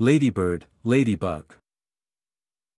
Ladybird, Ladybug.